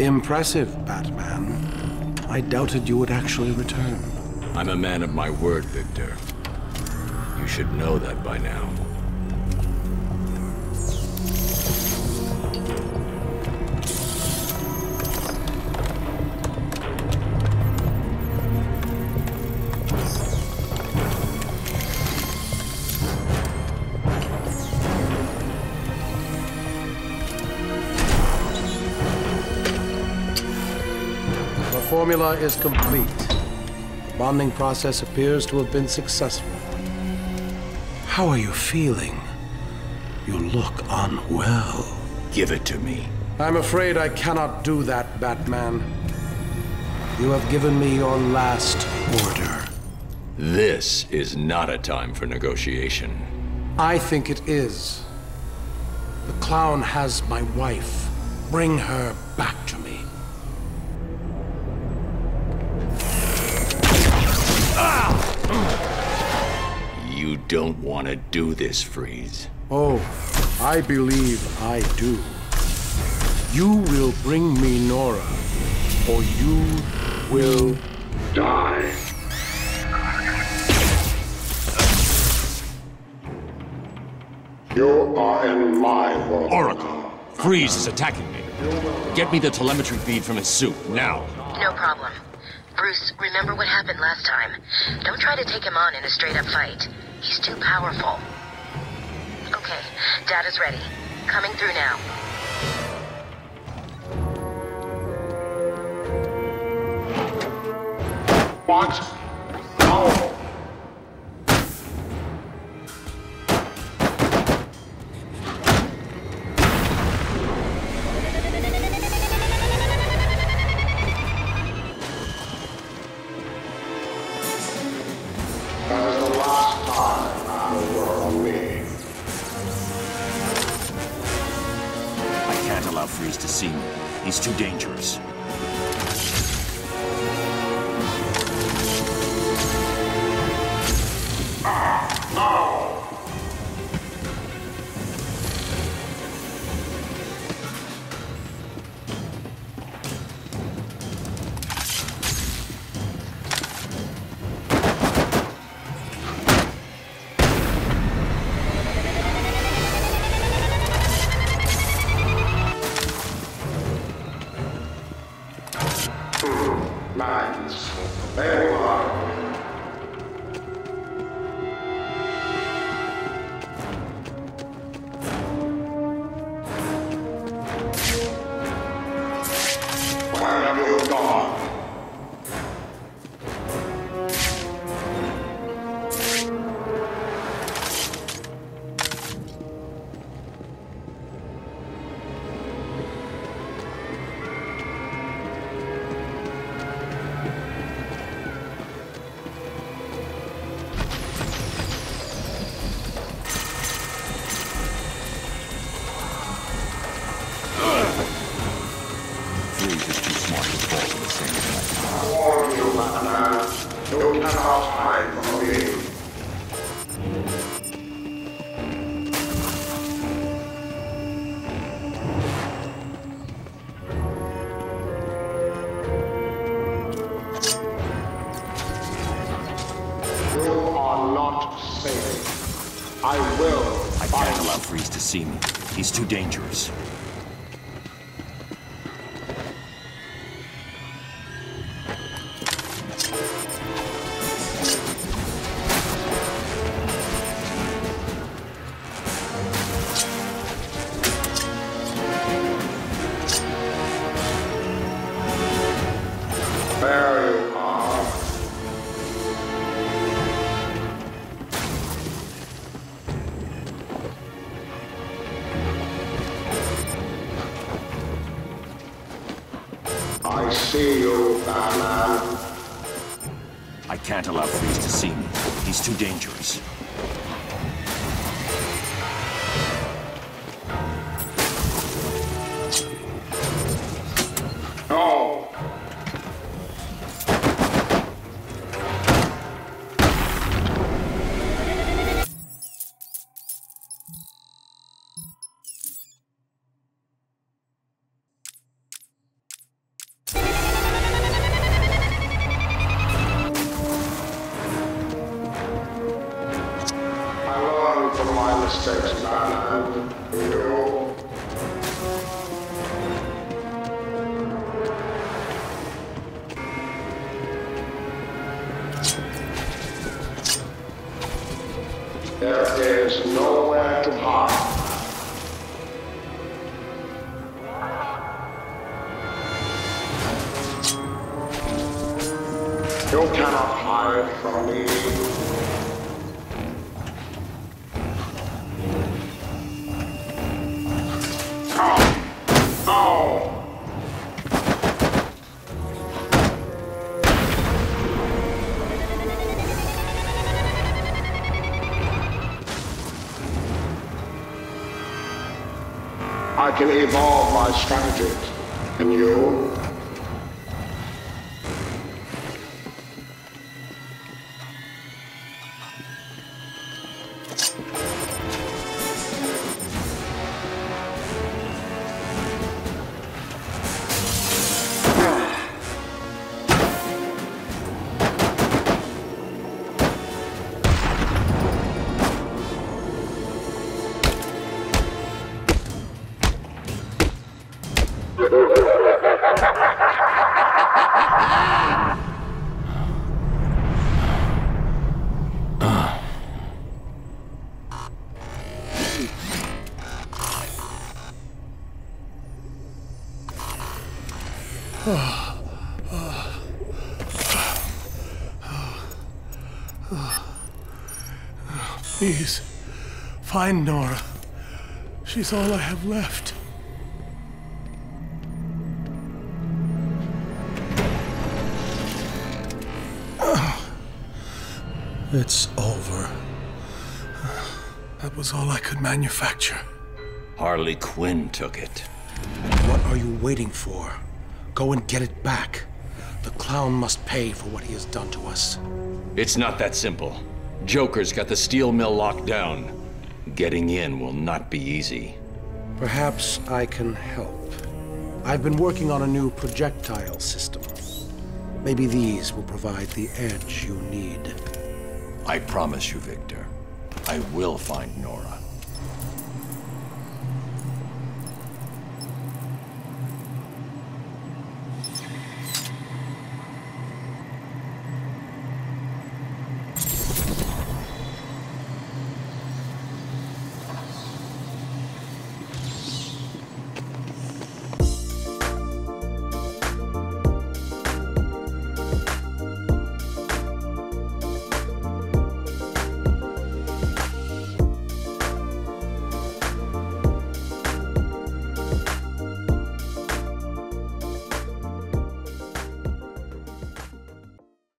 Impressive, Batman. I doubted you would actually return. I'm a man of my word, Victor. You should know that by now. Formula is complete. The bonding process appears to have been successful. How are you feeling? You look unwell. Give it to me. I'm afraid I cannot do that, Batman. You have given me your last order. This is not a time for negotiation. I think it is. The clown has my wife. Bring her back to don't want to do this, Freeze. Oh, I believe I do. You will bring me Nora, or you will die. You are in my world. Oracle, Freeze is attacking me. Get me the telemetry feed from his suit, now. No problem. Bruce, remember what happened last time. Don't try to take him on in a straight-up fight. He's too powerful. Okay, data's ready. Coming through now. What? He's too dangerous. You I will I can't allow Freeze to see me. He's too dangerous. See you. I can't allow Freeze to see me. He's too dangerous. My mistakes. You. There is nowhere to hide. You cannot hide from me. I can evolve my strategies. And you? Please, find Nora. She's all I have left. It's over. That was all I could manufacture. Harley Quinn took it. What are you waiting for? Go and get it back. The clown must pay for what he has done to us. It's not that simple. Joker's got the steel mill locked down. Getting in will not be easy. Perhaps I can help. I've been working on a new projectile system. Maybe these will provide the edge you need. I promise you, Victor, I will find Nora.